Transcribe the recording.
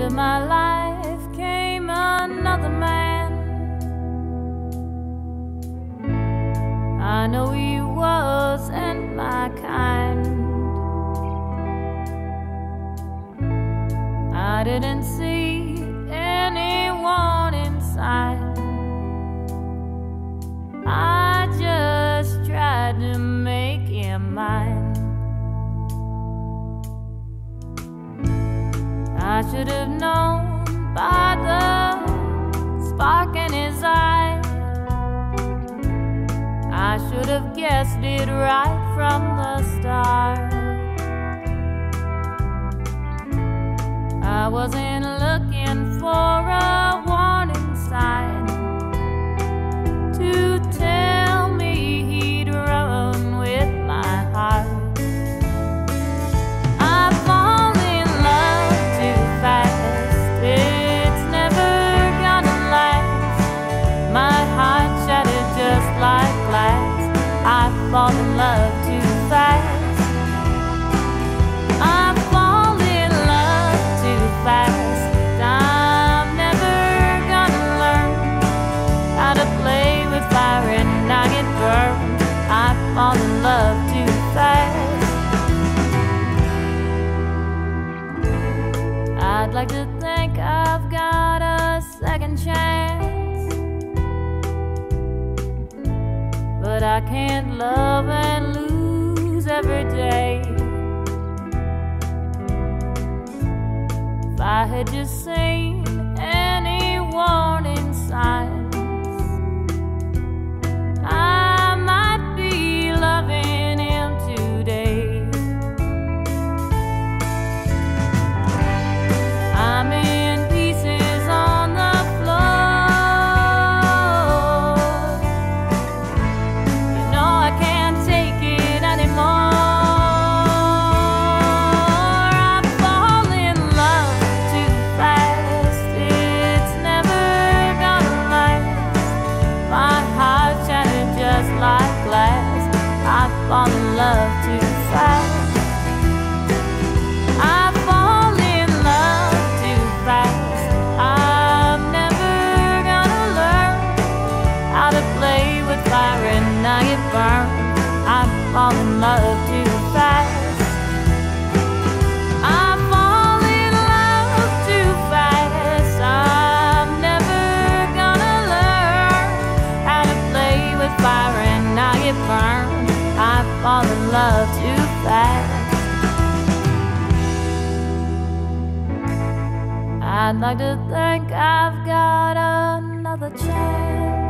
Into my life came another man. I know he wasn't my kind. I didn't see anyone inside. I just tried to make him mine. I should have known by the spark in his eye. I should have guessed it right from the start. I wasn't I'd like to think I've got a second chance. But I can't love and lose every day. If I had just seen I fall in love too fast. I fall in love too fast. I'm never gonna learn how to play with fire and. I fall in love too fall in love too fast. I'd like to think I've got another chance.